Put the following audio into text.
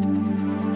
Música